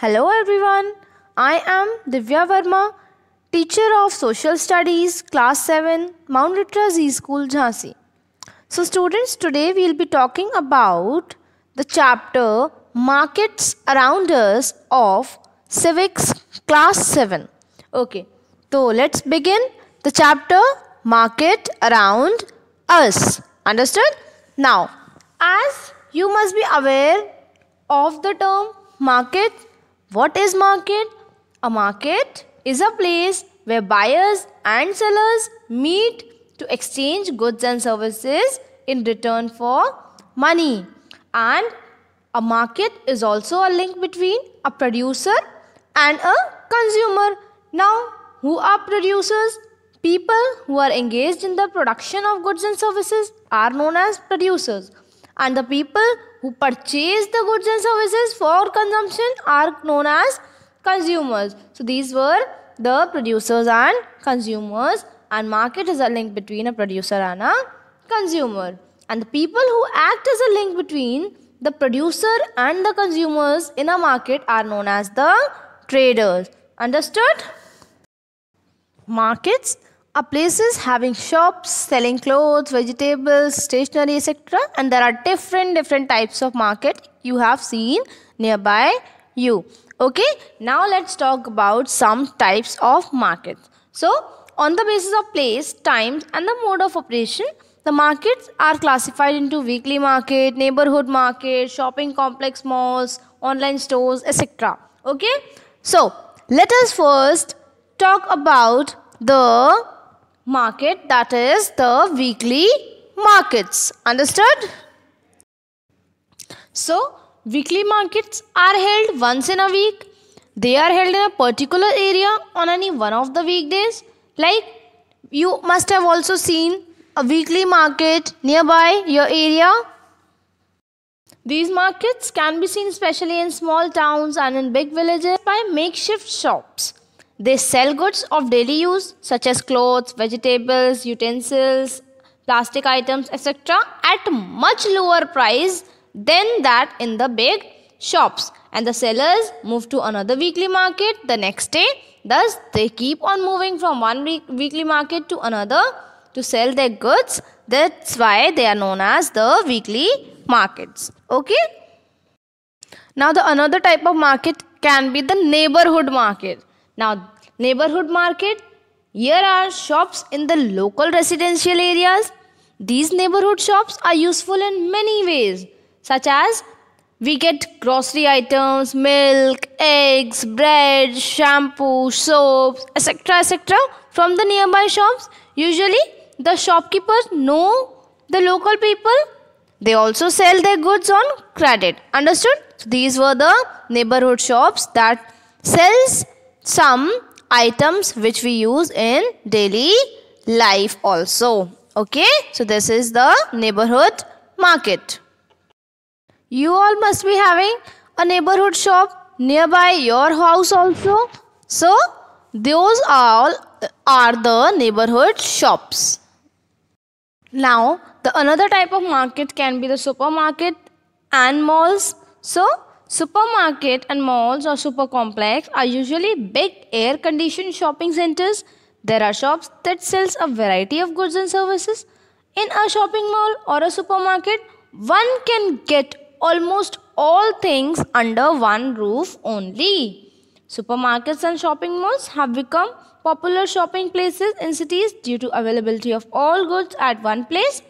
Hello everyone, I am Divya Verma, teacher of Social Studies, Class 7, Mount Litera Zee School, Jhansi. So, students, today we will be talking about the chapter Markets Around Us of Civics, Class 7. Okay, so let's begin the chapter Market Around Us. Understood? Now, as you must be aware of the term market, what is market? A market is a place where buyers and sellers meet to exchange goods and services in return for money. And a market is also a link between a producer and a consumer. Now, who are producers? People who are engaged in the production of goods and services are known as producers. And the people who purchase the goods and services for consumption are known as consumers. So these were the producers and consumers and market is a link between a producer and a consumer. And the people who act as a link between the producer and the consumers in a market are known as the traders. Understood? Markets are places having shops selling clothes, vegetables, stationery, etc. And there are different different types of market you have seen nearby you. Okay, now let's talk about some types of markets. So, on the basis of place, times, and the mode of operation, the markets are classified into weekly market, neighborhood market, shopping complex malls, online stores, etc. Okay, so let us first talk about the market that is the weekly markets. Understood? So, weekly markets are held once in a week. They are held in a particular area on any one of the weekdays. Like you must have also seen a weekly market nearby your area. These markets can be seen especially in small towns and in big villages by makeshift shops. They sell goods of daily use such as clothes, vegetables, utensils, plastic items, etc. at much lower price than that in the big shops. And the sellers move to another weekly market the next day. Thus, they keep on moving from one week weekly market to another to sell their goods. That's why they are known as the weekly markets. Okay. Now, the another type of market can be the neighborhood market. Now, neighborhood market, here are shops in the local residential areas. These neighborhood shops are useful in many ways, such as we get grocery items, milk, eggs, bread, shampoo, soaps, etc. etc. from the nearby shops. Usually, the shopkeepers know the local people. They also sell their goods on credit. Understood? So these were the neighborhood shops that sells some items which we use in daily life also. Okay, so this is the neighborhood market. You all must be having a neighborhood shop nearby your house also. So, those all are the neighborhood shops. Now, the another type of market can be the supermarket and malls. So, Supermarket and malls or super complex are usually big air conditioned shopping centers. There are shops that sells a variety of goods and services. In a shopping mall or a supermarket, one can get almost all things under one roof only. Supermarkets and shopping malls have become popular shopping places in cities due to availability of all goods at one place.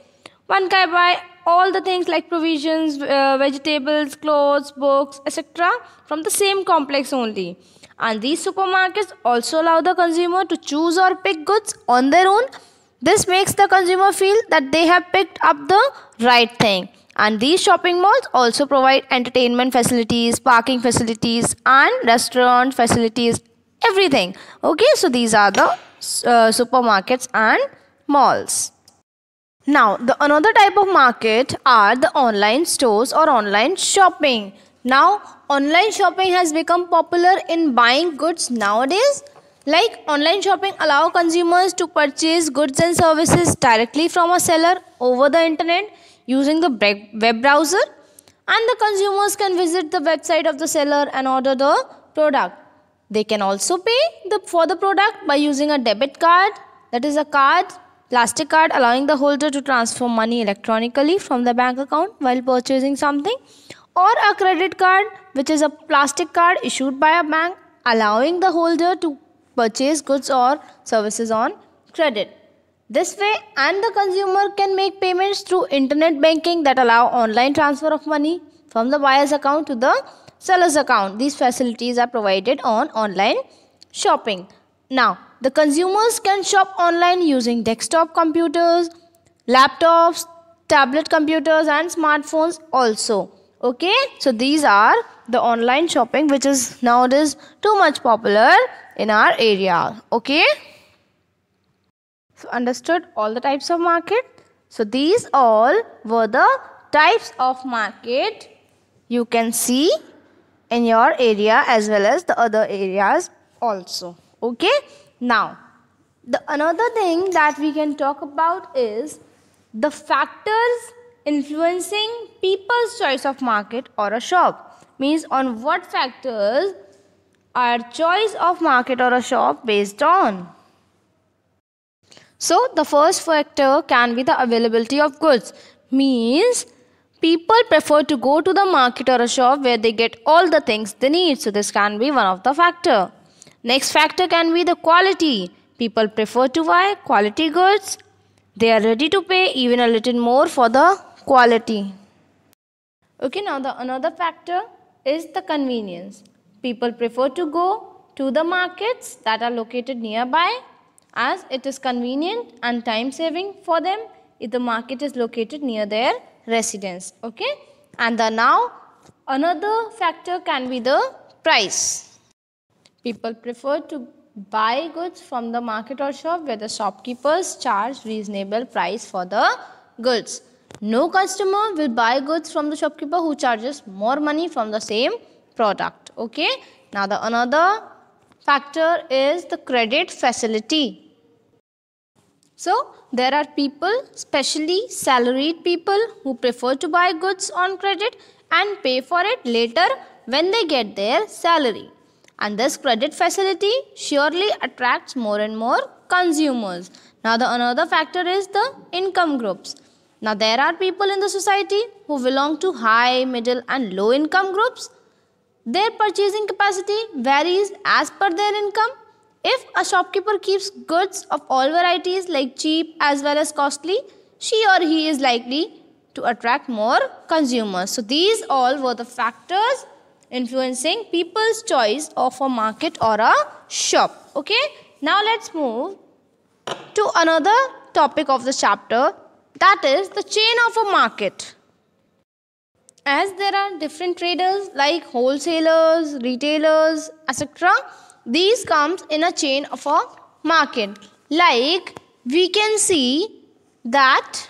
One can buy all the things like provisions, uh, vegetables, clothes, books, etc. from the same complex only. And these supermarkets also allow the consumer to choose or pick goods on their own. This makes the consumer feel that they have picked up the right thing. And these shopping malls also provide entertainment facilities, parking facilities, and restaurant facilities, everything. Okay, so these are the uh, supermarkets and malls. Now, the another type of market are the online stores or online shopping. Now, online shopping has become popular in buying goods nowadays. Like online shopping allow consumers to purchase goods and services directly from a seller over the internet using the web browser and the consumers can visit the website of the seller and order the product. They can also pay the, for the product by using a debit card, that is a card, plastic card allowing the holder to transfer money electronically from the bank account while purchasing something, or a credit card, which is a plastic card issued by a bank allowing the holder to purchase goods or services on credit. This way, and the consumer can make payments through internet banking that allow online transfer of money from the buyer's account to the seller's account. These facilities are provided on online shopping. Now, the consumers can shop online using desktop computers, laptops, tablet computers and smartphones also. Okay, so these are the online shopping which is nowadays too much popular in our area. Okay. So understood all the types of market. So these all were the types of market you can see in your area as well as the other areas also. Okay. Now the another thing that we can talk about is the factors influencing people's choice of market or a shop means on what factors are choice of market or a shop based on so the first factor can be the availability of goods. Means people prefer to go to the market or a shop where they get all the things they need. So this can be one of the factor. Next factor can be the quality. People prefer to buy quality goods. They are ready to pay even a little more for the quality. Okay, now the another factor is the convenience. People prefer to go to the markets that are located nearby as it is convenient and time saving for them if the market is located near their residence okay and the now another factor can be the price people prefer to buy goods from the market or shop where the shopkeepers charge reasonable price for the goods no customer will buy goods from the shopkeeper who charges more money from the same product okay now the another factor is the credit facility. So, there are people, especially salaried people, who prefer to buy goods on credit and pay for it later when they get their salary. And this credit facility surely attracts more and more consumers. Now, the another factor is the income groups. Now, there are people in the society who belong to high, middle, and low income groups their purchasing capacity varies as per their income. If a shopkeeper keeps goods of all varieties like cheap as well as costly, she or he is likely to attract more consumers. So these all were the factors influencing people's choice of a market or a shop. Okay. Now let's move to another topic of the chapter that is the chain of a market as there are different traders like wholesalers, retailers, etc. These comes in a chain of a market. Like we can see that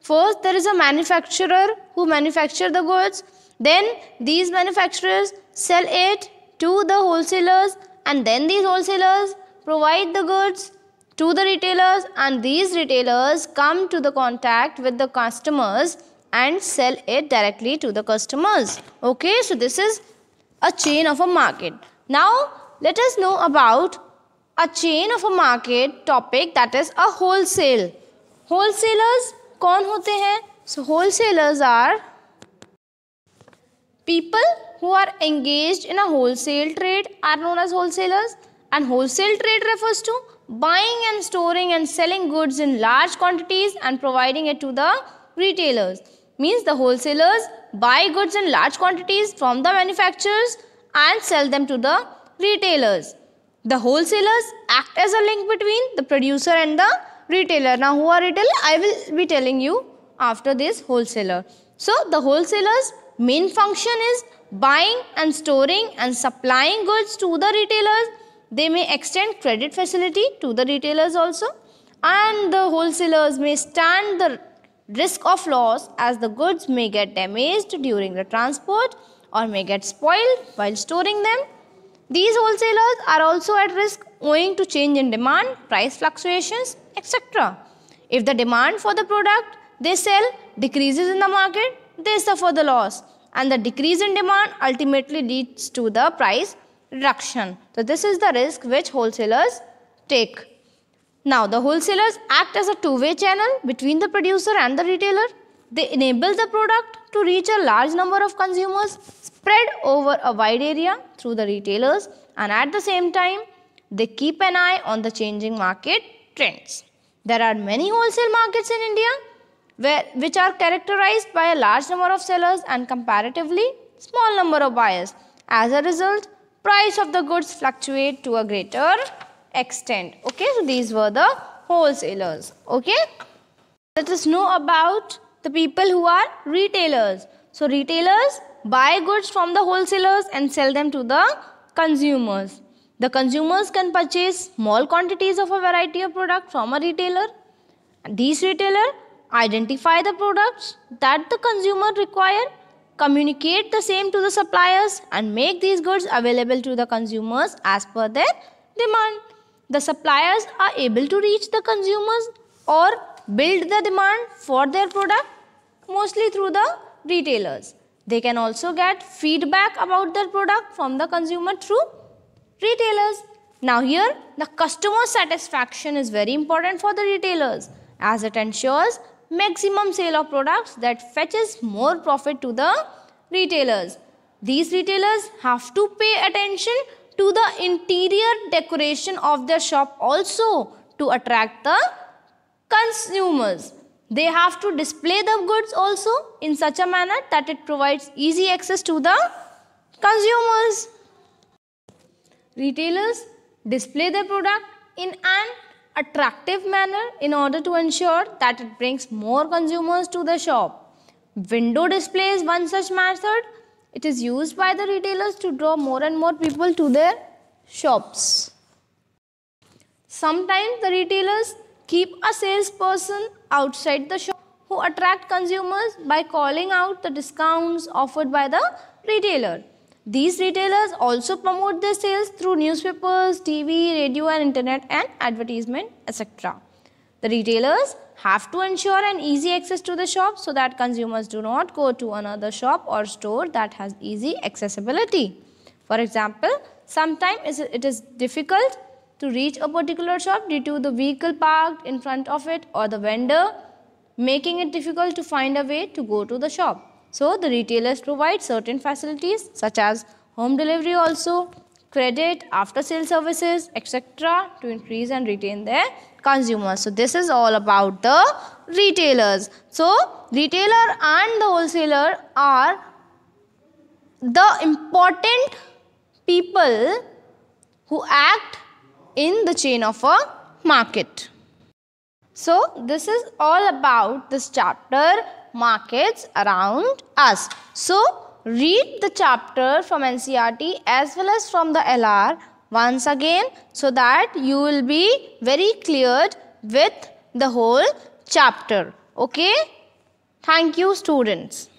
first there is a manufacturer who manufacture the goods. Then these manufacturers sell it to the wholesalers and then these wholesalers provide the goods to the retailers and these retailers come to the contact with the customers and sell it directly to the customers. Okay, so this is a chain of a market. Now, let us know about a chain of a market topic that is a wholesale. Wholesalers कौन होते हैं? So, wholesalers are people who are engaged in a wholesale trade are known as wholesalers and wholesale trade refers to buying and storing and selling goods in large quantities and providing it to the retailers means the wholesalers buy goods in large quantities from the manufacturers and sell them to the retailers. The wholesalers act as a link between the producer and the retailer. Now who are retailer? I will be telling you after this wholesaler. So the wholesalers main function is buying and storing and supplying goods to the retailers. They may extend credit facility to the retailers also and the wholesalers may stand the risk of loss as the goods may get damaged during the transport or may get spoiled while storing them. These wholesalers are also at risk owing to change in demand, price fluctuations, etc. If the demand for the product they sell decreases in the market, they suffer the loss. and the decrease in demand ultimately leads to the price reduction. So this is the risk which wholesalers take. Now the wholesalers act as a two-way channel between the producer and the retailer. They enable the product to reach a large number of consumers spread over a wide area through the retailers and at the same time they keep an eye on the changing market trends. There are many wholesale markets in India where, which are characterized by a large number of sellers and comparatively small number of buyers. As a result, price of the goods fluctuate to a greater extent. Okay, so these were the wholesalers. Okay, let us know about the people who are retailers. So retailers buy goods from the wholesalers and sell them to the consumers. The consumers can purchase small quantities of a variety of product from a retailer. These retailer identify the products that the consumer require, communicate the same to the suppliers and make these goods available to the consumers as per their demand. The suppliers are able to reach the consumers or build the demand for their product mostly through the retailers. They can also get feedback about their product from the consumer through retailers. Now here the customer satisfaction is very important for the retailers as it ensures maximum sale of products that fetches more profit to the retailers. These retailers have to pay attention to the interior decoration of their shop also to attract the consumers. They have to display the goods also in such a manner that it provides easy access to the consumers. Retailers display their product in an attractive manner in order to ensure that it brings more consumers to the shop. Window display is one such method. It is used by the retailers to draw more and more people to their shops. Sometimes the retailers keep a salesperson outside the shop who attract consumers by calling out the discounts offered by the retailer. These retailers also promote their sales through newspapers, TV, radio and internet and advertisement etc. The retailers have to ensure an easy access to the shop so that consumers do not go to another shop or store that has easy accessibility. For example, sometimes it is difficult to reach a particular shop due to the vehicle parked in front of it or the vendor making it difficult to find a way to go to the shop. So the retailers provide certain facilities such as home delivery also, credit, after sale services, etc. to increase and retain their consumers. So this is all about the retailers. So retailer and the wholesaler are the important people who act in the chain of a market. So this is all about this chapter markets around us. So, read the chapter from NCERT as well as from the LR once again so that you will be very cleared with the whole chapter. Okay? Thank you students.